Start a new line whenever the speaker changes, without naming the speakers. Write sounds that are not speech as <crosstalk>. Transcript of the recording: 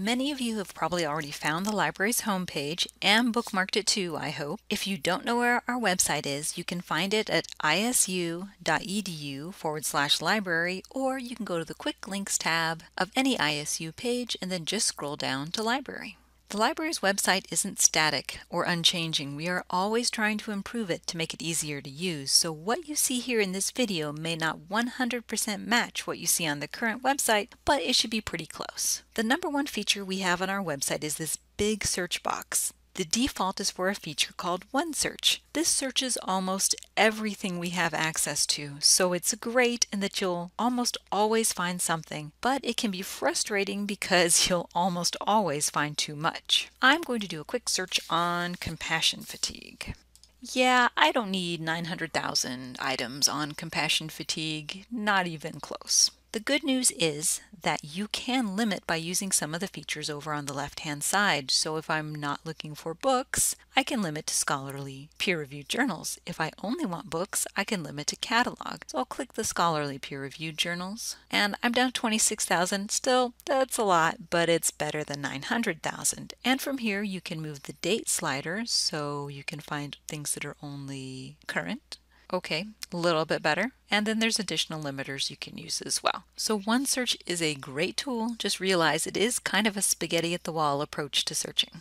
Many of you have probably already found the library's homepage and bookmarked it too, I hope. If you don't know where our website is, you can find it at isu.edu forward slash library, or you can go to the quick links tab of any ISU page and then just scroll down to library. The library's website isn't static or unchanging. We are always trying to improve it to make it easier to use. So what you see here in this video may not 100% match what you see on the current website, but it should be pretty close. The number one feature we have on our website is this big search box. The default is for a feature called OneSearch. This searches almost everything we have access to, so it's great in that you'll almost always find something, but it can be frustrating because <laughs> you'll almost always find too much. I'm going to do a quick search on compassion fatigue. Yeah, I don't need 900,000 items on compassion fatigue, not even close. The good news is that you can limit by using some of the features over on the left hand side. So if I'm not looking for books, I can limit to scholarly peer-reviewed journals. If I only want books, I can limit to catalog. So I'll click the scholarly peer-reviewed journals and I'm down 26,000. Still, that's a lot, but it's better than 900,000. And from here you can move the date slider so you can find things that are only current Okay, a little bit better. And then there's additional limiters you can use as well. So OneSearch is a great tool. Just realize it is kind of a spaghetti at the wall approach to searching.